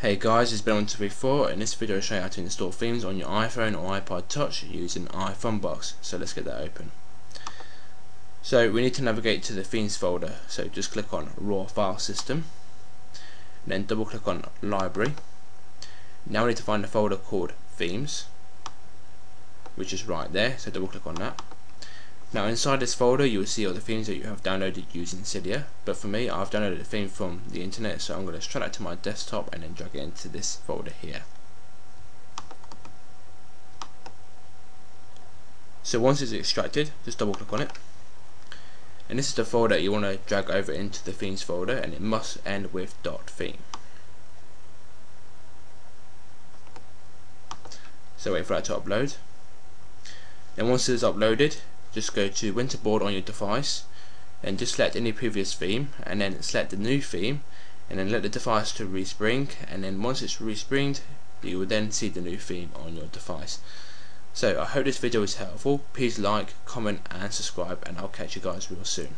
Hey guys, it's Ben124. In this video I'll show you how to install themes on your iPhone or iPod Touch using i-FunBox. So let's get that open. So we need to navigate to the themes folder. So just click on raw file system. Then double click on library. Now we need to find a folder called themes which is right there. So double click on that. Now inside this folder you will see all the themes that you have downloaded using Cydia but for me I've downloaded a theme from the internet so I'm going to extract that to my desktop and then drag it into this folder here. So once it's extracted just double click on it and this is the folder you want to drag over into the themes folder and it must end with .theme. So wait for that to upload. Then once it is uploaded just go to Winterboard on your device and just select any previous theme and then select the new theme and then let the device to respring and then once it's respringed you will then see the new theme on your device. So I hope this video is helpful. Please like comment and subscribe and I'll catch you guys real soon